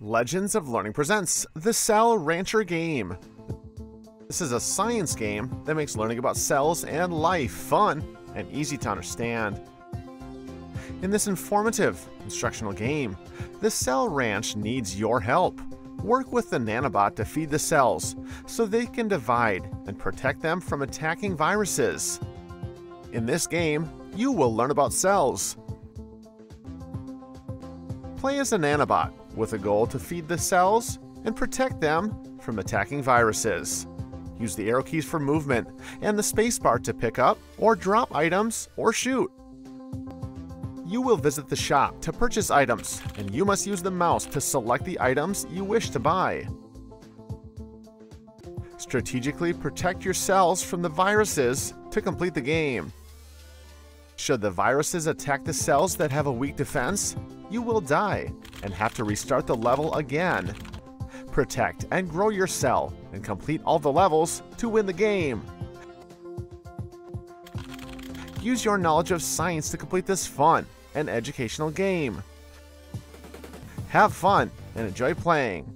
Legends of Learning presents the Cell Rancher game. This is a science game that makes learning about cells and life fun and easy to understand. In this informative, instructional game, the Cell Ranch needs your help. Work with the nanobot to feed the cells so they can divide and protect them from attacking viruses. In this game, you will learn about cells. Play as a nanobot with a goal to feed the cells and protect them from attacking viruses. Use the arrow keys for movement and the spacebar to pick up or drop items or shoot. You will visit the shop to purchase items, and you must use the mouse to select the items you wish to buy. Strategically protect your cells from the viruses to complete the game. Should the viruses attack the cells that have a weak defense, you will die and have to restart the level again. Protect and grow your cell and complete all the levels to win the game. Use your knowledge of science to complete this fun and educational game. Have fun and enjoy playing.